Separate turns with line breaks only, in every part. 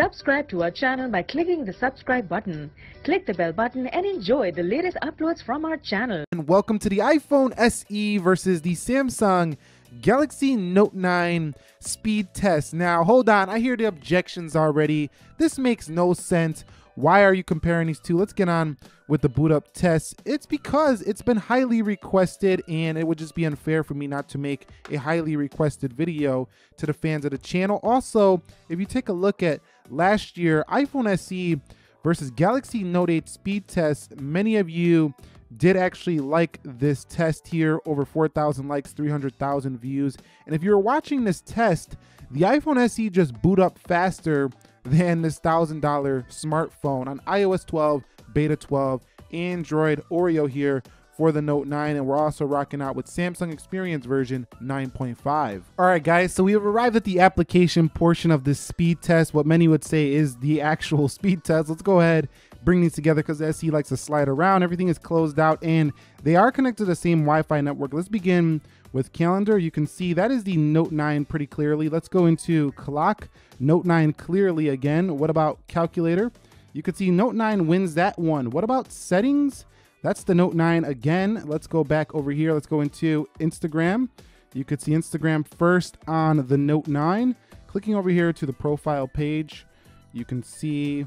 Subscribe to our channel by clicking the subscribe button. Click the bell button and enjoy the latest uploads from our channel.
And welcome to the iPhone SE versus the Samsung Galaxy Note 9 speed test. Now, hold on, I hear the objections already. This makes no sense. Why are you comparing these two? Let's get on with the boot up test. It's because it's been highly requested and it would just be unfair for me not to make a highly requested video to the fans of the channel. Also, if you take a look at last year, iPhone SE versus Galaxy Note 8 speed test, many of you did actually like this test here over 4,000 likes, 300,000 views. And if you're watching this test, the iPhone SE just boot up faster than this $1,000 smartphone on iOS 12, Beta 12, Android Oreo here for the Note 9, and we're also rocking out with Samsung Experience version 9.5. All right, guys, so we have arrived at the application portion of this speed test, what many would say is the actual speed test. Let's go ahead, bring these together because SE likes to slide around. Everything is closed out, and they are connected to the same Wi-Fi network. Let's begin with calendar. You can see that is the Note 9 pretty clearly. Let's go into clock, Note 9 clearly again. What about calculator? You can see Note 9 wins that one. What about settings? That's the Note 9 again. Let's go back over here. Let's go into Instagram. You could see Instagram first on the Note 9. Clicking over here to the profile page, you can see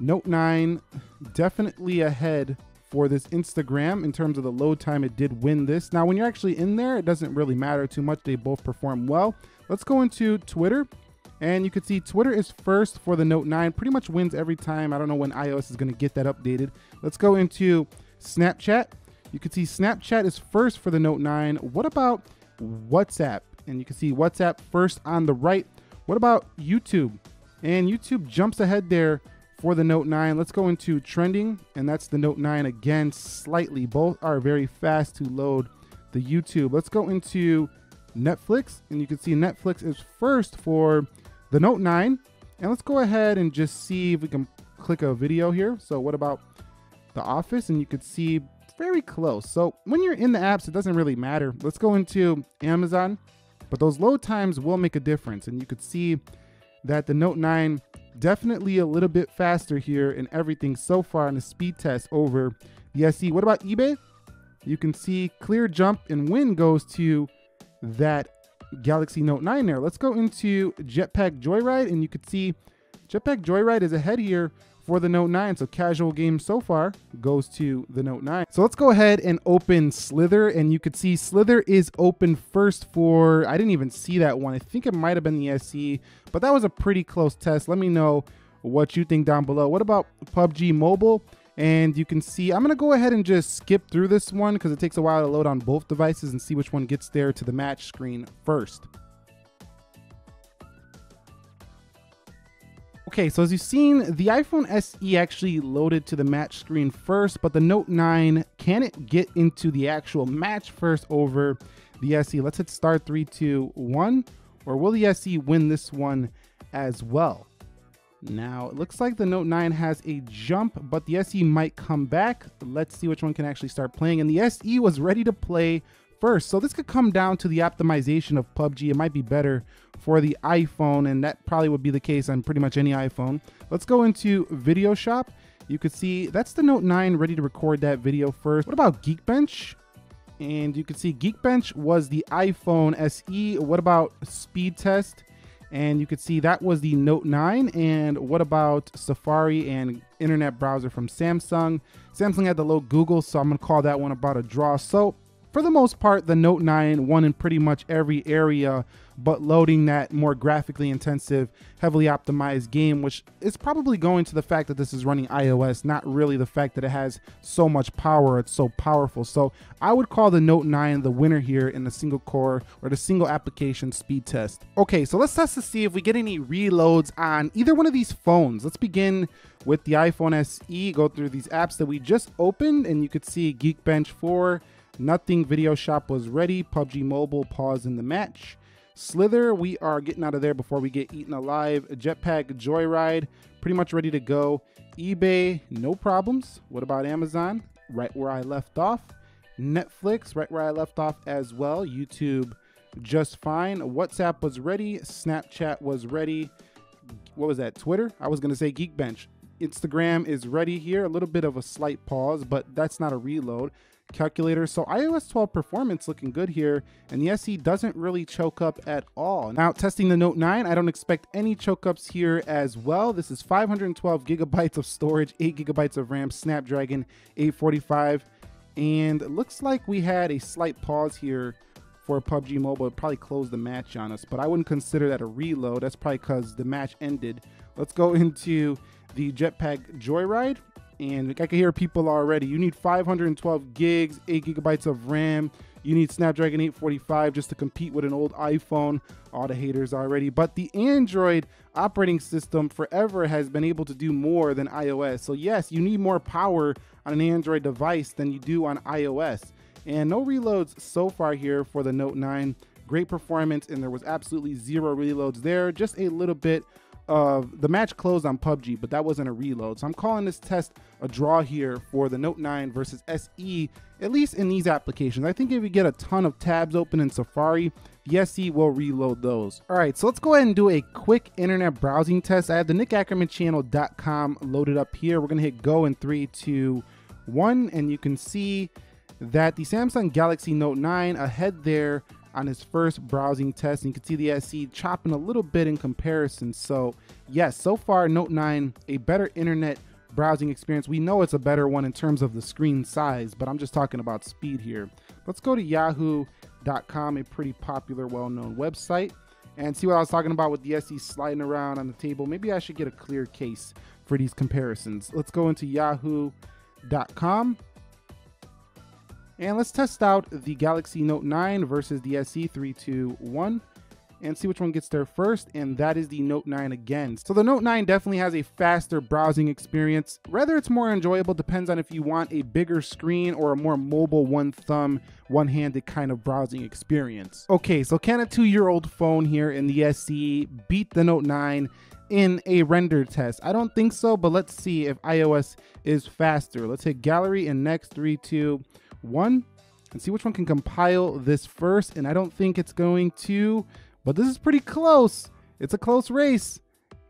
Note 9 definitely ahead for this Instagram in terms of the load time. It did win this. Now, when you're actually in there, it doesn't really matter too much. They both perform well. Let's go into Twitter. And you can see Twitter is first for the Note 9, pretty much wins every time. I don't know when iOS is going to get that updated. Let's go into Snapchat. You can see Snapchat is first for the Note 9. What about WhatsApp? And you can see WhatsApp first on the right. What about YouTube? And YouTube jumps ahead there for the Note 9. Let's go into trending, and that's the Note 9 again, slightly. Both are very fast to load the YouTube. Let's go into Netflix, and you can see Netflix is first for the Note 9. And let's go ahead and just see if we can click a video here. So what about the office and you could see very close. So when you're in the apps, it doesn't really matter. Let's go into Amazon, but those load times will make a difference. And you could see that the Note 9 definitely a little bit faster here in everything so far in the speed test over the SE. What about eBay? You can see clear jump and win goes to that Galaxy Note 9 there. Let's go into Jetpack Joyride and you could see Jetpack Joyride is ahead here for the Note 9. So casual game so far goes to the Note 9. So let's go ahead and open Slither and you could see Slither is open first for, I didn't even see that one. I think it might have been the SE, but that was a pretty close test. Let me know what you think down below. What about PUBG Mobile? And you can see, I'm going to go ahead and just skip through this one because it takes a while to load on both devices and see which one gets there to the match screen first. Okay, so as you've seen, the iPhone SE actually loaded to the match screen first, but the Note 9, can it get into the actual match first over the SE? Let's hit star three, two, one, or will the SE win this one as well? Now, it looks like the Note 9 has a jump, but the SE might come back. Let's see which one can actually start playing. And the SE was ready to play first. So this could come down to the optimization of PUBG. It might be better for the iPhone, and that probably would be the case on pretty much any iPhone. Let's go into Video Shop. You could see that's the Note 9 ready to record that video first. What about Geekbench? And you can see Geekbench was the iPhone SE. What about Speed Test? And you could see that was the Note 9. And what about Safari and internet browser from Samsung? Samsung had the low Google, so I'm to call that one about a draw. So for the most part, the Note 9 won in pretty much every area, but loading that more graphically intensive, heavily optimized game, which is probably going to the fact that this is running iOS, not really the fact that it has so much power, it's so powerful. So I would call the Note 9 the winner here in the single core or the single application speed test. Okay, so let's test to see if we get any reloads on either one of these phones. Let's begin with the iPhone SE, go through these apps that we just opened, and you could see Geekbench 4, Nothing Video Shop was ready. PUBG Mobile pause in the match. Slither, we are getting out of there before we get eaten alive. Jetpack Joyride, pretty much ready to go. eBay, no problems. What about Amazon? Right where I left off. Netflix, right where I left off as well. YouTube, just fine. WhatsApp was ready. Snapchat was ready. what was that, Twitter? I was going to say Geekbench. Instagram is ready here. A little bit of a slight pause, but that's not a reload calculator. So iOS 12 performance looking good here, and the SE doesn't really choke up at all. Now testing the Note 9, I don't expect any choke ups here as well. This is 512 gigabytes of storage, 8 gigabytes of RAM, Snapdragon 845, and looks like we had a slight pause here for PUBG Mobile. It probably closed the match on us, but I wouldn't consider that a reload. That's probably because the match ended. Let's go into the Jetpack Joyride and I can hear people already. You need 512 gigs, 8 gigabytes of RAM. You need Snapdragon 845 just to compete with an old iPhone. All the haters already. But the Android operating system forever has been able to do more than iOS. So, yes, you need more power on an Android device than you do on iOS. And no reloads so far here for the Note 9. Great performance, and there was absolutely zero reloads there. Just a little bit of the match closed on PUBG, but that wasn't a reload. So I'm calling this test a draw here for the Note 9 versus SE, at least in these applications. I think if you get a ton of tabs open in Safari, the SE will reload those. All right, so let's go ahead and do a quick internet browsing test. I have the nickackermanchannel.com loaded up here. We're gonna hit go in three, two, one, and you can see that the Samsung Galaxy Note 9 ahead there on his first browsing test. And you can see the SE chopping a little bit in comparison. So yes, so far Note 9, a better internet browsing experience. We know it's a better one in terms of the screen size, but I'm just talking about speed here. Let's go to yahoo.com, a pretty popular, well-known website, and see what I was talking about with the SE sliding around on the table. Maybe I should get a clear case for these comparisons. Let's go into yahoo.com and let's test out the Galaxy Note 9 versus the SE321 and see which one gets there first, and that is the Note 9 again. So the Note 9 definitely has a faster browsing experience. Whether it's more enjoyable depends on if you want a bigger screen or a more mobile one thumb, one-handed kind of browsing experience. Okay, so can a two-year-old phone here in the SE beat the Note 9 in a render test? I don't think so, but let's see if iOS is faster. Let's hit gallery and next, three, two, one and see which one can compile this first. And I don't think it's going to, but this is pretty close. It's a close race.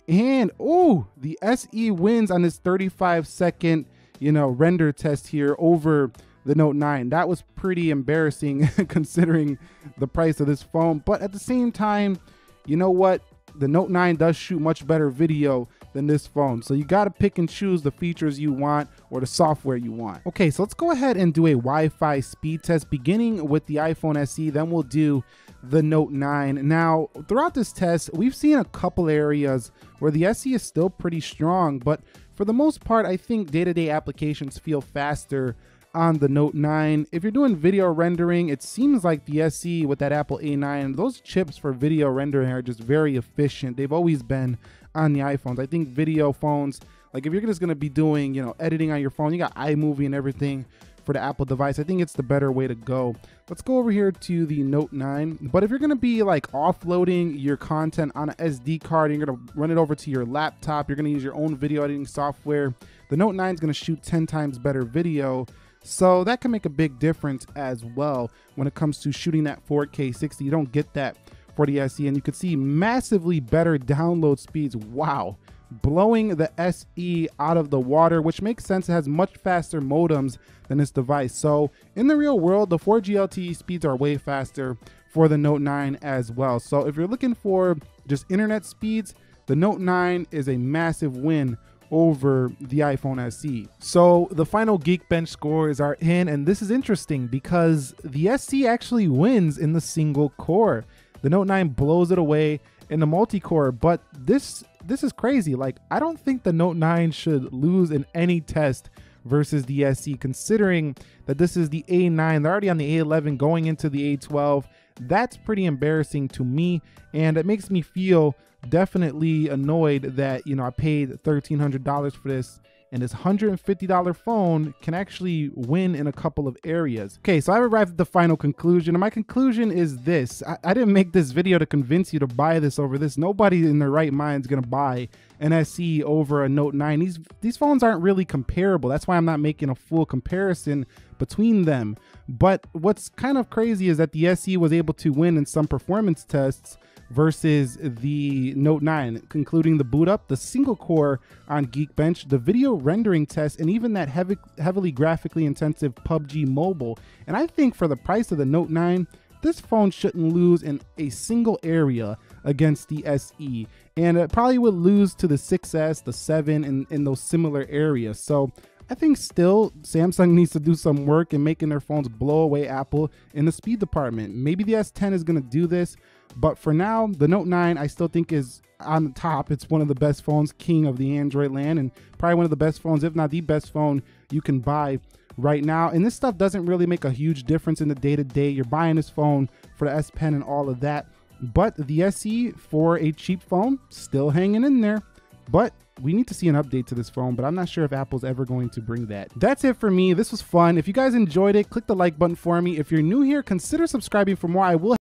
And oh, the SE wins on this 35 second, you know, render test here over the Note 9. That was pretty embarrassing considering the price of this phone. But at the same time, you know what? The Note 9 does shoot much better video than this phone. So you got to pick and choose the features you want or the software you want. Okay, so let's go ahead and do a Wi-Fi speed test beginning with the iPhone SE. Then we'll do the Note 9. Now, throughout this test, we've seen a couple areas where the SE is still pretty strong, but for the most part, I think day-to-day -day applications feel faster on the Note 9. If you're doing video rendering, it seems like the SE with that Apple A9, those chips for video rendering are just very efficient. They've always been on the iPhones. I think video phones, like if you're just gonna be doing, you know, editing on your phone, you got iMovie and everything for the Apple device. I think it's the better way to go. Let's go over here to the Note 9. But if you're gonna be like offloading your content on an SD card, and you're gonna run it over to your laptop, you're gonna use your own video editing software, the Note 9 is gonna shoot 10 times better video. So that can make a big difference as well when it comes to shooting that 4K 60. You don't get that for the SE, and you can see massively better download speeds. Wow, blowing the SE out of the water, which makes sense. It has much faster modems than this device. So in the real world, the 4G LTE speeds are way faster for the Note 9 as well. So if you're looking for just internet speeds, the Note 9 is a massive win over the iPhone SE. So the final Geekbench scores are in, and this is interesting because the SE actually wins in the single core. The Note 9 blows it away in the multi-core, but this this is crazy. Like I don't think the Note 9 should lose in any test versus the SE considering that this is the A9. They're already on the A11 going into the A12. That's pretty embarrassing to me and it makes me feel definitely annoyed that, you know, I paid $1300 for this and this $150 phone can actually win in a couple of areas. Okay, so I have arrived at the final conclusion, and my conclusion is this. I, I didn't make this video to convince you to buy this over this. Nobody in their right mind is gonna buy an SE over a Note 9. These, these phones aren't really comparable. That's why I'm not making a full comparison between them. But what's kind of crazy is that the SE was able to win in some performance tests versus the Note 9, including the boot up, the single core on Geekbench, the video rendering test, and even that heavy, heavily graphically intensive PUBG Mobile. And I think for the price of the Note 9, this phone shouldn't lose in a single area against the SE. And it probably would lose to the 6S, the 7, in, in those similar areas. So I think still Samsung needs to do some work in making their phones blow away Apple in the speed department. Maybe the S10 is going to do this, but for now, the Note 9 I still think is on the top. It's one of the best phones, king of the Android land, and probably one of the best phones, if not the best phone you can buy right now. And this stuff doesn't really make a huge difference in the day to day. You're buying this phone for the S Pen and all of that. But the SE for a cheap phone, still hanging in there. But we need to see an update to this phone, but I'm not sure if Apple's ever going to bring that. That's it for me. This was fun. If you guys enjoyed it, click the like button for me. If you're new here, consider subscribing for more. I will